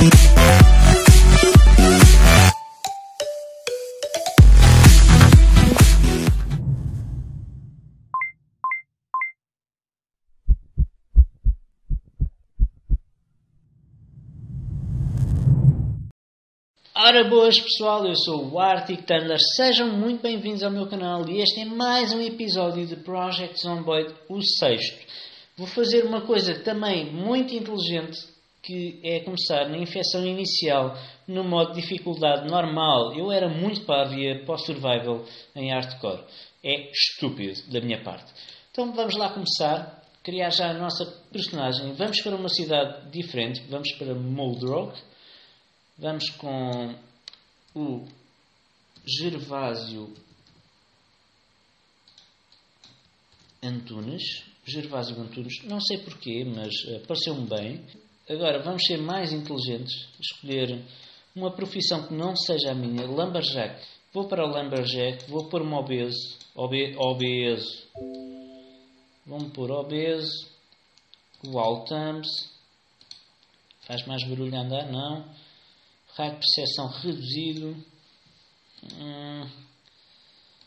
Ora boas pessoal, eu sou o Arctic Thunder, sejam muito bem-vindos ao meu canal e este é mais um episódio de Project Zomboid, o sexto. Vou fazer uma coisa também muito inteligente, que é começar na infecção inicial no modo de dificuldade normal. Eu era muito e para o survival em hardcore. É estúpido da minha parte. Então vamos lá começar, criar já a nossa personagem. Vamos para uma cidade diferente, vamos para Moldrock Vamos com o Gervásio Antunes. Gervásio Antunes, não sei porquê, mas uh, pareceu-me bem. Agora vamos ser mais inteligentes, escolher uma profissão que não seja a minha, Lumberjack. Vou para o Lumberjack, vou pôr-me obeso, obe, obeso. Vamos pôr obeso, wall thumbs. Faz mais barulho a andar? Não raio de percepção reduzido, hum,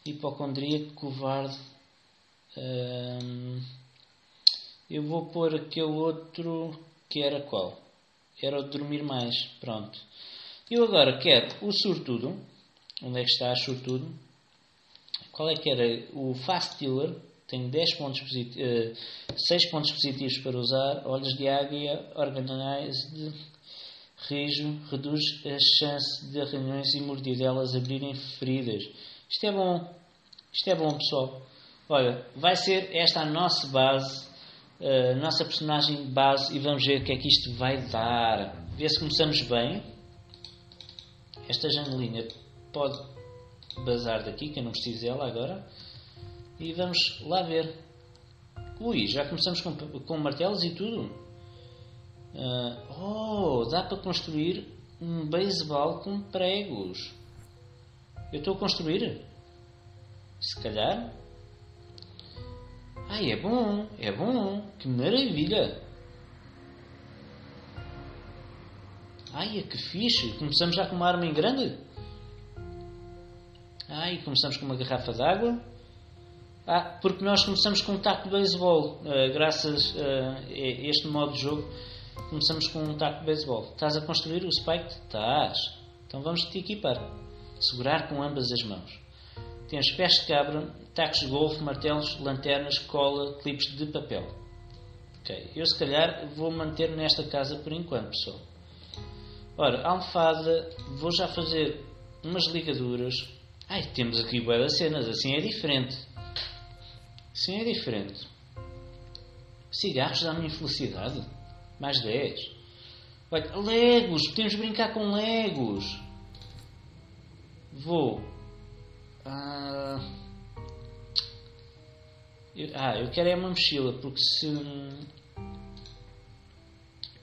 hipocondríaco, covarde. Hum, eu vou pôr aquele outro que era qual? Era o de dormir mais. Pronto. Eu agora quero o sortudo. Onde é que está o sortudo? Qual é que era? O Fast Dealer. Tenho 10 pontos positivos, uh, 6 pontos positivos para usar. Olhos de águia, Organized rijo reduz a chance de arranhões e mordidelas abrirem feridas. Isto é bom. Isto é bom, pessoal. Olha, vai ser esta a nossa base, a nossa personagem base e vamos ver o que é que isto vai dar. Vê se começamos bem. Esta janelinha pode bazar daqui, que eu não preciso dela agora. E vamos lá ver. Ui, já começamos com, com martelos e tudo. Uh, oh, dá para construir um beisebol com pregos. Eu estou a construir? Se calhar. Ai, é bom, é bom, que maravilha! Ai, é que fixe! Começamos já com uma arma em grande? Ai, começamos com uma garrafa d'água. Ah, porque nós começamos com um taco de beisebol, uh, graças a este modo de jogo Começamos com um taco de beisebol. Estás a construir o spike? Estás. Então vamos te equipar. Segurar com ambas as mãos. Tens pés de cabra, tacos de golfe, martelos, lanternas, cola, clipes de papel. Eu se calhar vou manter nesta casa por enquanto, pessoal. Ora, almofada, vou já fazer umas ligaduras. Ai, temos aqui boas cenas, assim é diferente. Assim é diferente. Cigarros dá-me infelicidade. Mais 10. Olha, Legos. Podemos brincar com Legos. Vou. Ah, eu, ah, eu quero é uma mochila. Porque se.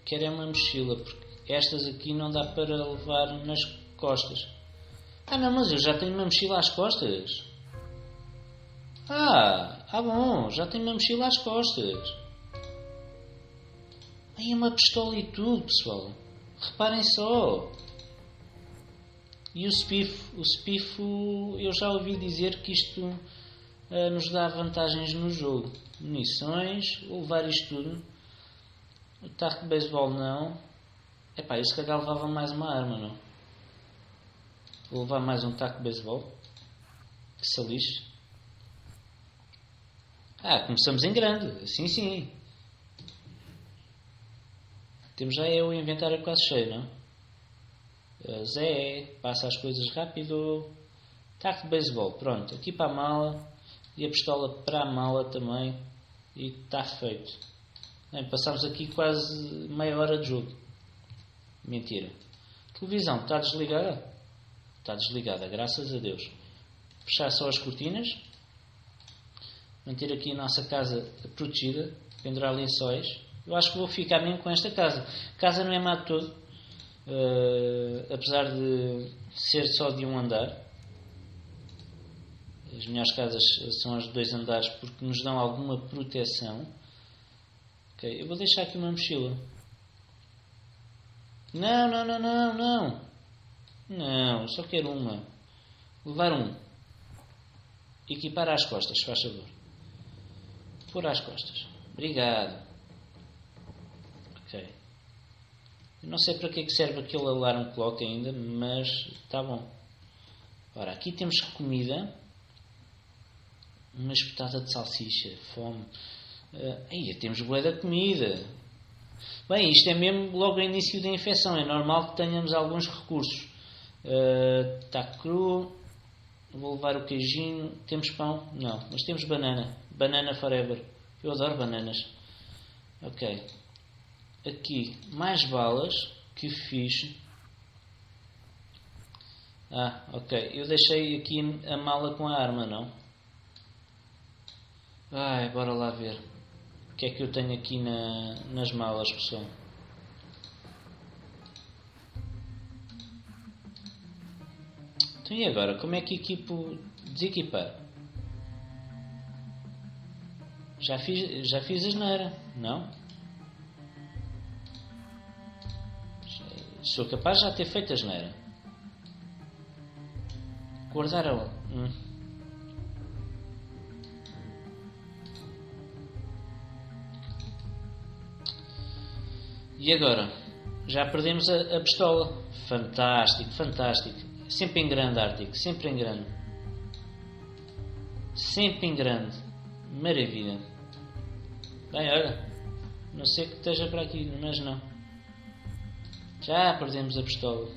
Quero é uma mochila. Porque estas aqui não dá para levar nas costas. Ah, não, mas eu já tenho uma mochila às costas. Ah, ah bom, já tenho uma mochila às costas. Tem uma pistola e tudo, pessoal. Reparem só. E o spifo, o spifo, eu já ouvi dizer que isto uh, nos dá vantagens no jogo. Munições, levar isto tudo. O taco de beisebol não. Epá, eu se calhar levava mais uma arma, não? Vou levar mais um taco de beisebol. Que se lixe. Ah, começamos em grande. Sim, sim. Temos já é o inventário quase cheio, não? Uh, Zé, passa as coisas rápido. Taco de beisebol, pronto. Aqui para a mala. E a pistola para a mala também. E está feito. Bem, passamos aqui quase meia hora de jogo. Mentira. Televisão, está desligada? Está desligada, graças a Deus. Fechar só as cortinas. Manter aqui a nossa casa protegida. Pendurar lençóis eu acho que vou ficar mesmo com esta casa. A casa não é má de todo, uh, apesar de ser só de um andar. As melhores casas são as de dois andares porque nos dão alguma proteção. Okay. Eu vou deixar aqui uma mochila. Não, não, não, não, não. Não, só quero uma. Levar um. Equipar às costas, faz favor. Pôr às costas. Obrigado. Ok. Não sei para que, é que serve aquele alarm clock ainda, mas está bom. Ora, aqui temos comida. Uma espetada de salsicha. Fome. Uh, aí temos boa da comida. Bem, isto é mesmo logo o início da infecção. É normal que tenhamos alguns recursos. Está uh, cru. Vou levar o queijinho. Temos pão? Não. Mas temos banana. Banana forever. Eu adoro bananas. Ok. Aqui, mais balas que fiz. Ah, ok. Eu deixei aqui a mala com a arma, não? Ai, bora lá ver. O que é que eu tenho aqui na, nas malas, pessoal? Então e agora? Como é que equipo desequipar? Já fiz, já fiz a geneira, não? Sou capaz de já ter feito a geneira. Guardar a. Hum. E agora? Já perdemos a, a, pistola. Fantástico, fantástico. Sempre em grande, Ártico. Sempre em grande. Sempre em grande. Maravilha. Bem, olha, não sei que esteja para aqui, mas não. Já perdemos a pistola.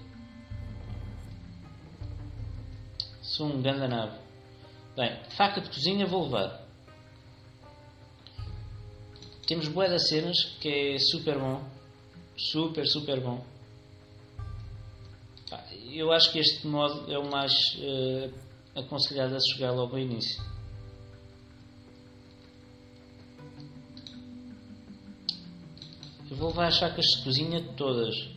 Sou um grande nabo. Bem, faca de cozinha vou levar. Temos bué das cenas, que é super bom. Super, super bom. Eu acho que este modo é o mais uh, aconselhado a jogar logo ao início. Eu vou levar as facas de cozinha todas.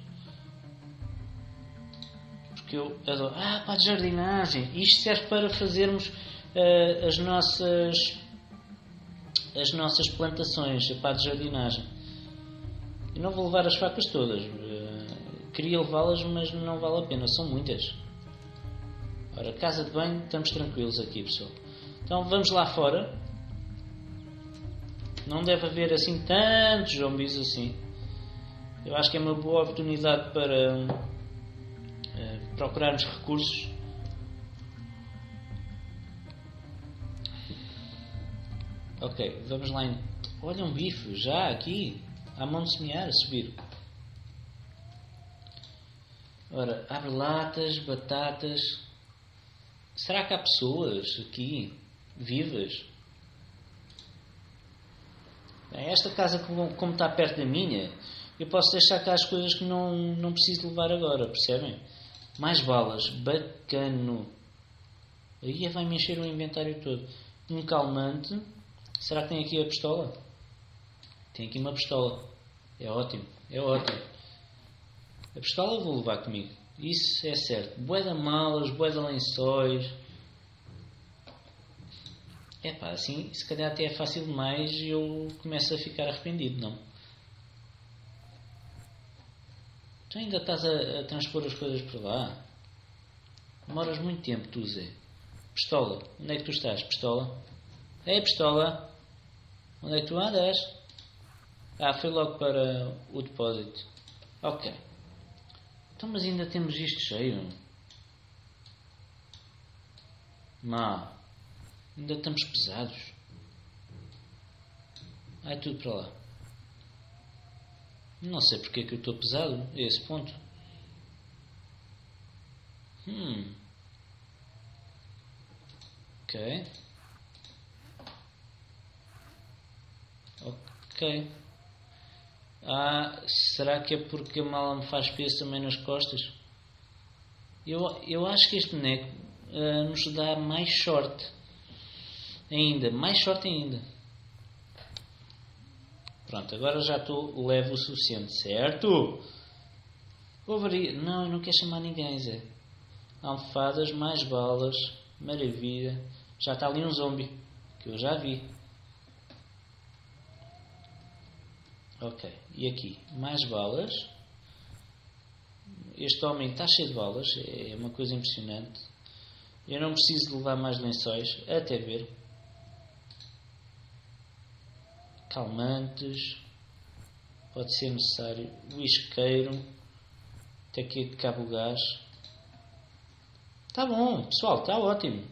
Porque eu adoro. Ah, para a jardinagem. Isto serve para fazermos uh, as nossas as nossas plantações, a parte de jardinagem. Eu não vou levar as facas todas. Uh, queria levá-las, mas não vale a pena. São muitas. Ora, casa de banho, estamos tranquilos aqui, pessoal. Então vamos lá fora. Não deve haver assim tantos zombies assim. Eu acho que é uma boa oportunidade para procurarmos recursos. Ok, vamos lá. Em... Olha um bife, já aqui, à mão de semear, a subir. Ora, abre latas, batatas. Será que há pessoas aqui vivas? Esta casa, como, como está perto da minha, eu posso deixar cá as coisas que não, não preciso levar agora, percebem? Mais balas, bacano. Aí vai me encher o inventário todo. Um calmante. Será que tem aqui a pistola? Tem aqui uma pistola. É ótimo, é ótimo. A pistola vou levar comigo. Isso é certo. Boé de malas, boé de lençóis. É pá, assim se calhar até é fácil demais eu começo a ficar arrependido, não? Tu ainda estás a, a transpor as coisas por lá? Demoras muito tempo, tu, Zé. Pistola. Onde é que tu estás? Pistola? Ei, pistola. Onde é que tu andas? Ah, foi logo para o depósito. Ok. Então, mas ainda temos isto cheio. Má. Ainda estamos pesados. Vai tudo para lá. Não sei porque é que eu estou pesado a esse ponto. Hum. Ok. Ok. Ah, será que é porque a mala me faz peso também nas costas? Eu, eu acho que este boneco uh, nos dá mais sorte. Ainda, mais sorte ainda. Pronto, agora já estou leve o suficiente, certo? Ovaria. Não, eu não quero chamar ninguém, Zé. Almofadas, mais balas. Maravilha. Já está ali um zombie. Que eu já vi. Ok. E aqui? Mais balas. Este homem está cheio de balas, é uma coisa impressionante. Eu não preciso levar mais lençóis, até ver. Calmantes. Pode ser necessário. O isqueiro. Até aqui de cabo gás. Está bom, pessoal, está ótimo.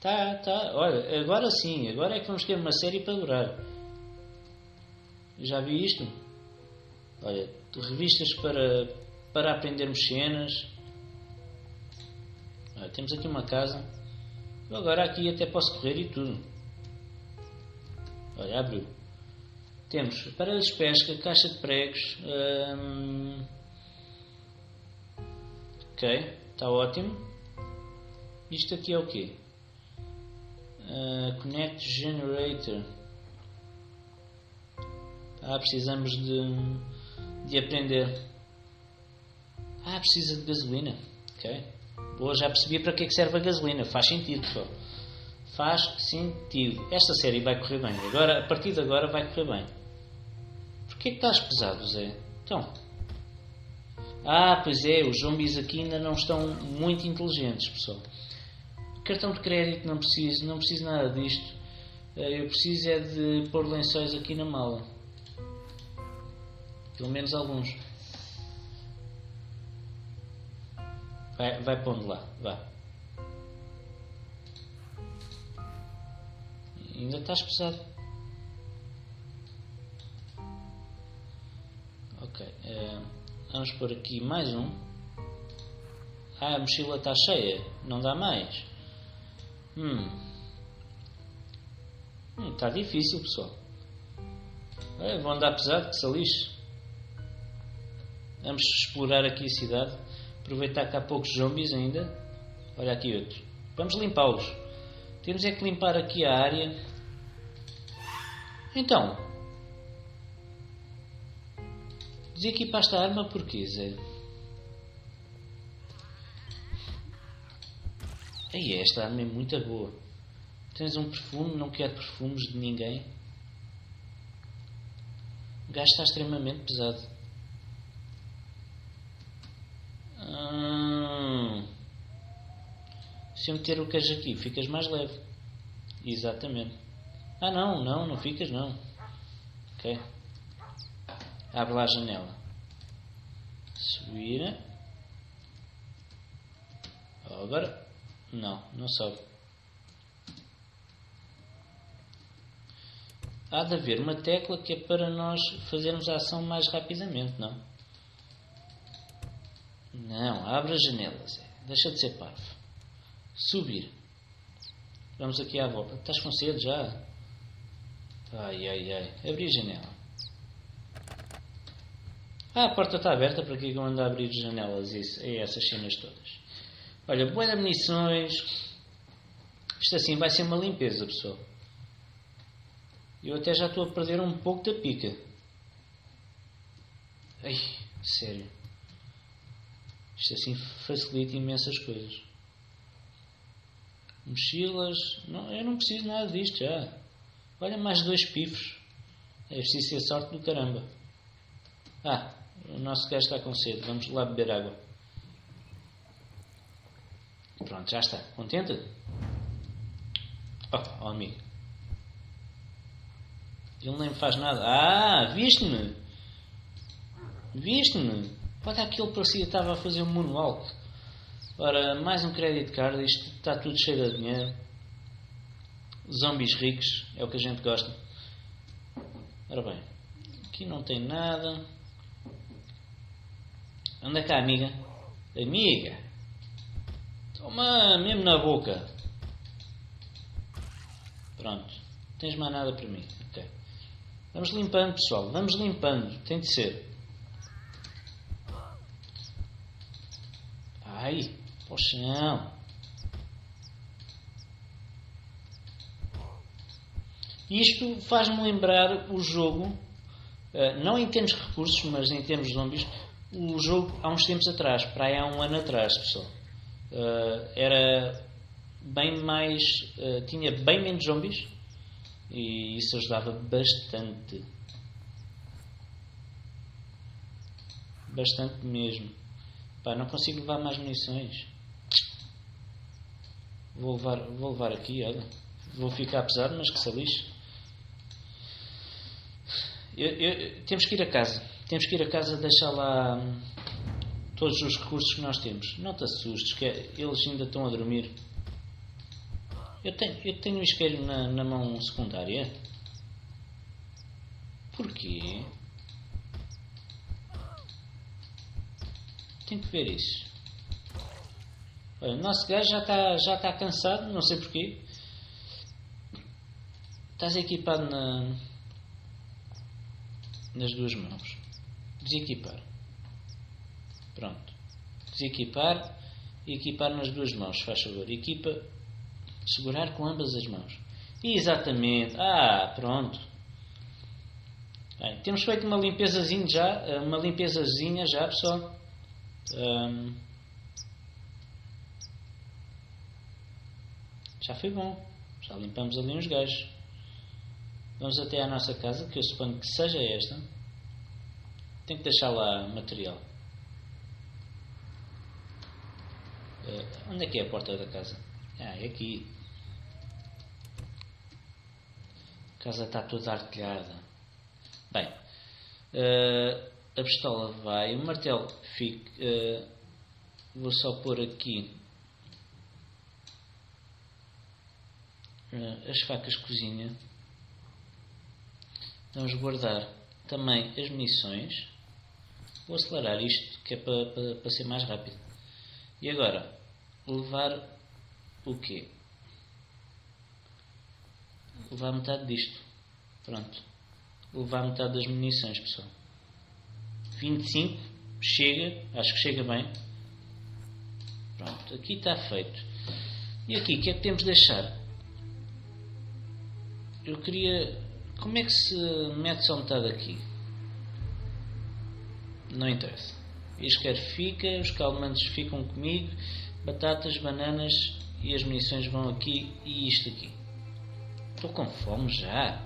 Tá, tá. Olha, agora sim, agora é que vamos ter uma série para durar. Já vi isto? Olha, revistas para, para aprendermos cenas. Olha, temos aqui uma casa. Eu agora aqui até posso correr e tudo. Olha, abriu. Temos aparelhos de pesca, caixa de pregos. Hum... Ok, está ótimo. Isto aqui é o quê? Uh, connect Generator. Ah, precisamos de, de aprender. Ah, precisa de gasolina. Ok. Boa, já percebi para que é que serve a gasolina. Faz sentido, pessoal. Faz sentido. Esta série vai correr bem. Agora, a partir de agora vai correr bem. Porquê que estás pesado, Zé? Então. Ah, pois é, os zombies aqui ainda não estão muito inteligentes, pessoal. Cartão de crédito não preciso, não preciso nada disto. Eh, eu preciso é de pôr lençóis aqui na mala. Pelo menos alguns. Vai, vai pondo lá, vá. Ainda estás pesado. Ok. Eh, vamos pôr aqui mais um. Ah, a mochila está cheia. Não dá mais. Hum. Hum, está difícil, pessoal. É, vou andar pesado que se lixe. Vamos explorar aqui a cidade. Aproveitar que há poucos zombies ainda. Olha aqui outro. Vamos limpá-los. Temos é que limpar aqui a área. Então. Desequipaste a arma porquê, Zé? Ei, esta arma é muito boa. Tens um perfume, não quero perfumes de ninguém. O gajo está extremamente pesado. Hum. Se eu meter o queijo aqui, ficas mais leve. Exatamente. Ah, não, não, não ficas, não. Ok. Abre lá a janela. Subir. Agora não, não sobe. Há de haver uma tecla que é para nós fazermos a ação mais rapidamente, não? Não, abre as janelas. Deixa de ser parvo. Subir. Vamos aqui à volta. Estás com sede já? Ai, ai, ai. Abrir a janela. Ah, a porta está aberta. Para que eu ando a abrir janelas e essas cenas todas? Olha, boa de munições. Isto assim vai ser uma limpeza, pessoal. Eu até já estou a perder um pouco da pica. Ai, sério. Isto assim facilita imensas coisas. Mochilas. Não, eu não preciso nada disto já. Olha, mais dois pifos. É preciso ser sorte do caramba. Ah, o nosso gajo está com sede. Vamos lá beber água. Pronto, já está. Contente? Oh, oh amigo. Ele nem me faz nada. Ah, viste-me? Viste-me? Olha aquilo parecia que estava a fazer um moonwalk. Ora, mais um crédito card. Isto está tudo cheio de dinheiro. Zombies ricos. É o que a gente gosta. Ora bem. Aqui não tem nada. Anda cá, amiga. Amiga. Toma mesmo na boca. Pronto. Tens mais nada para mim. Ok. Vamos limpando, pessoal. Vamos limpando. Tem de ser. Ai, poxa não. Isto faz-me lembrar o jogo, eh, não em termos de recursos, mas em termos de zombies, o jogo há uns tempos atrás, para aí há um ano atrás, pessoal uh, era bem mais. Uh, tinha bem menos zombies e isso ajudava bastante. Bastante mesmo. Pá, não consigo levar mais munições. Vou levar, vou levar aqui, olha. Vou ficar pesado, mas que se lixe. Eu, eu, temos que ir a casa. Temos que ir a casa deixar lá hum, todos os recursos que nós temos. Não te assustes, que eles ainda estão a dormir. Eu tenho, eu tenho um isqueiro na, na mão secundária. Porquê? Tenho que ver isso. Olha, o nosso gajo já está já tá cansado, não sei porquê. Estás equipado na, nas duas mãos. Desequipar. Pronto. Desequipar e equipar nas duas mãos, faz favor. Equipa, segurar com ambas as mãos. Exatamente. Ah, pronto. Bem, temos feito uma limpezazinha já, uma limpezazinha já, pessoal. Um, já foi bom. Já limpamos ali uns gajos. Vamos até à nossa casa, que eu suponho que seja esta. Tenho que deixar lá material. Uh, onde é que é a porta da casa? Ah, é aqui. A casa está toda artilhada. Bem, uh, a pistola vai, o martelo fica. Uh, vou só pôr aqui as facas cozinha. Vamos guardar também as munições. Vou acelerar isto que é para, para, para ser mais rápido. E agora, levar o quê? Levar metade disto. Pronto. Levar metade das munições, pessoal. 25 chega, acho que chega bem. Pronto, aqui está feito. E aqui, o que é que temos de deixar? Eu queria. Como é que se mete só metade aqui? Não interessa. Isto quer fica, os calmantes ficam comigo, batatas, bananas e as munições vão aqui e isto aqui. Estou com fome já.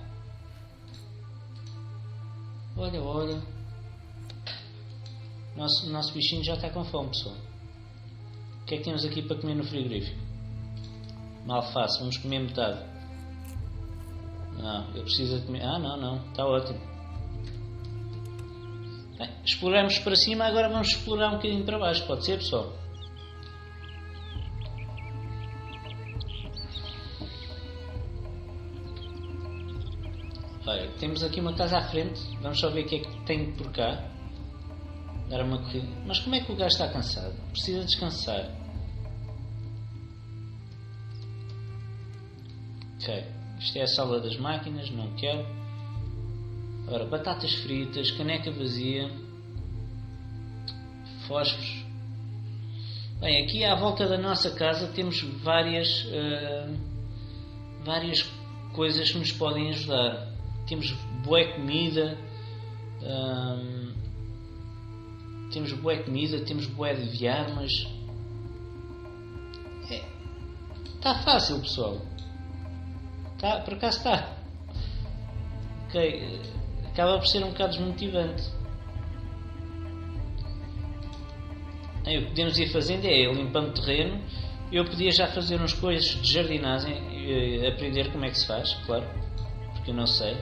Olha, olha. Nosso, nosso bichinho já está com fome, pessoal. O que é que temos aqui para comer no frigorífico? Uma alface, vamos comer metade. Não, eu preciso de comer. Ah, não, não, está ótimo. Exploramos para cima, agora vamos explorar um bocadinho para baixo, pode ser, pessoal? Olha, temos aqui uma casa à frente, vamos só ver o que é que tem por cá dar uma corrida. Mas como é que o gajo está cansado? Precisa descansar. Ok. Isto é a sala das máquinas, não quero. Ora, batatas fritas, caneca vazia, fósforos. Bem, aqui à volta da nossa casa temos várias, uh, várias coisas que nos podem ajudar. Temos boa comida, uh, temos bué comida, temos bué de armas. É. Está fácil, pessoal. Tá, por acaso está. Ok. Acaba por ser um bocado desmotivante. Aí, o que podemos ir fazendo é limpando terreno. Eu podia já fazer uns coisas de jardinagem, e aprender como é que se faz, claro, porque eu não sei.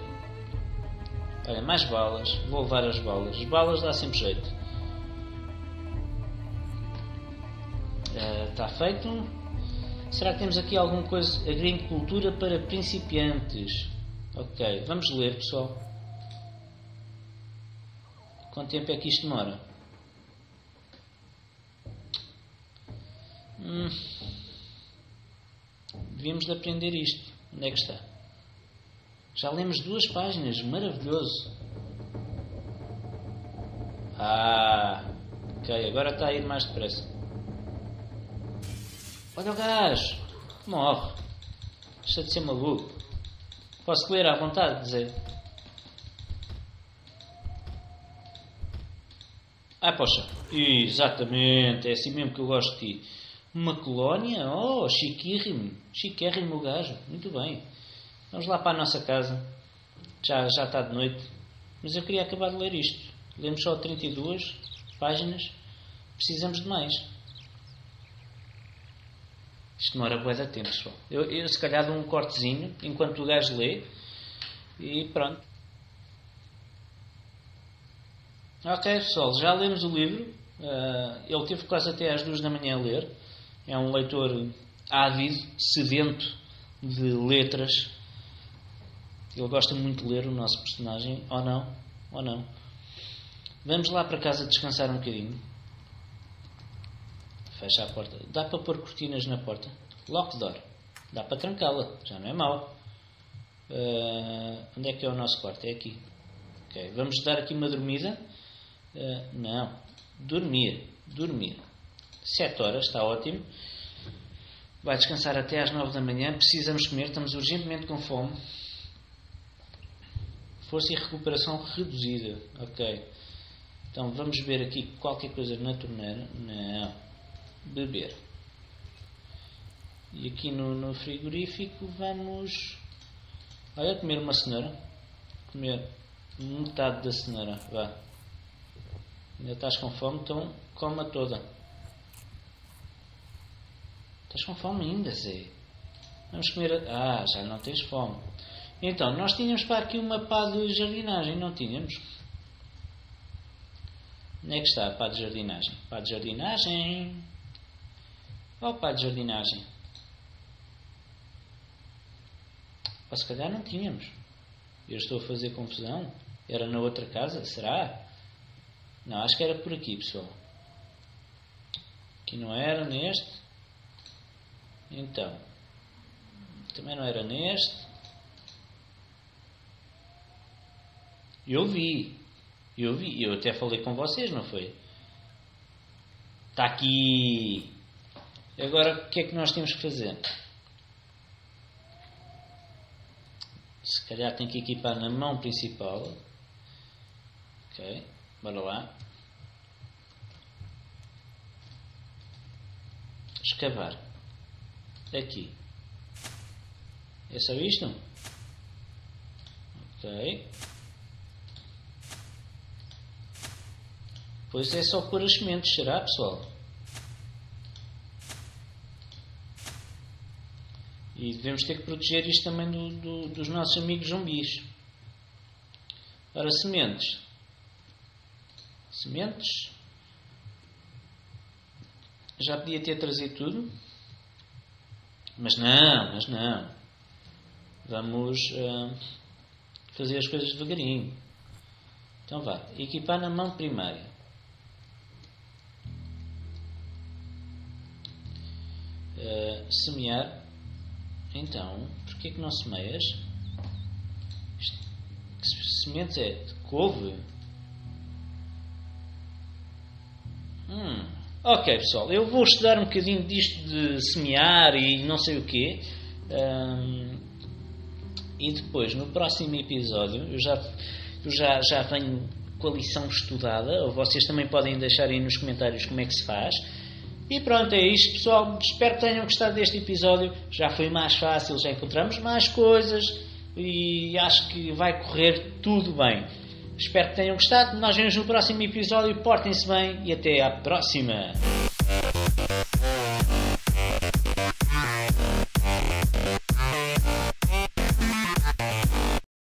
Olha, mais balas, vou levar as balas. As balas dá sempre jeito. está feito. Será que temos aqui alguma coisa? Agricultura para principiantes. Ok, vamos ler, pessoal. Quanto tempo é que isto demora? Hum. Devíamos de aprender isto. Onde é que está? Já lemos duas páginas. Maravilhoso. Ah, ok. Agora está a ir mais depressa. Olha o gajo, morre. Deixa de ser maluco. Posso ler à vontade, dizer. Ah, poxa, exatamente, é assim mesmo que eu gosto de ti. Uma colónia? Oh, chiquérrimo, chiquérrimo o gajo. Muito bem. Vamos lá para a nossa casa. Já, já está de noite. Mas eu queria acabar de ler isto. Lemos só 32 páginas. precisamos de mais. Isto demora bué de tempo, pessoal. Eu, eu se calhar dou um cortezinho enquanto o gajo lê e pronto. Ok, pessoal, já lemos o livro. Uh, ele teve quase até às duas da manhã a ler. É um leitor ávido, sedento de letras. Ele gosta muito de ler o nosso personagem, ou não? Ou não? Vamos lá para casa descansar um bocadinho. Fecha a porta. Dá para pôr cortinas na porta? Lock door. Dá para trancá-la. Já não é mau. Uh, onde é que é o nosso quarto? É aqui. Ok. Vamos dar aqui uma dormida. Uh, não. Dormir. Dormir. 7 horas. Está ótimo. Vai descansar até às 9 da manhã. Precisamos comer. Estamos urgentemente com fome. Força e recuperação reduzida. Ok. Então vamos ver aqui qualquer coisa na torneira. Não beber. E aqui no, no frigorífico vamos. Olha, comer uma cenoura. Comer metade da cenoura. Vá. Ainda estás com fome, então coma toda. Estás com fome ainda, Zé? Vamos comer. Ah, já não tens fome. Então, nós tínhamos para aqui uma pá de jardinagem, não tínhamos? Onde é que está a pá de jardinagem? Pá de jardinagem. Ou pá de jardinagem? Ou se calhar não tínhamos. Eu estou a fazer confusão. Era na outra casa? Será? Não, acho que era por aqui, pessoal. Aqui não era neste. Então. Também não era neste. Eu vi. Eu vi. Eu até falei com vocês, não foi? Está aqui. Agora, o que é que nós temos que fazer? Se calhar tem que equipar na mão principal. Ok, bora lá. Escavar. Aqui. É só isto? Ok. Pois é só pôr as sementes, será pessoal? E devemos ter que proteger isto também do, do, dos nossos amigos zumbis. Ora, sementes. Sementes. Já podia ter trazido tudo. Mas não, mas não. Vamos uh, fazer as coisas devagarinho. Então vá. Equipar na mão primária. Uh, semear então, porquê que não semeias? Sementes é de couve? Hum. Ok, pessoal, eu vou estudar um bocadinho disto de semear e não sei o quê. Um, e depois, no próximo episódio, eu já, eu já, já venho com a lição estudada, ou vocês também podem deixar aí nos comentários como é que se faz. E pronto, é isto, pessoal. Espero que tenham gostado deste episódio. Já foi mais fácil, já encontramos mais coisas e acho que vai correr tudo bem. Espero que tenham gostado. Nós vemos no próximo episódio. Portem-se bem e até à próxima.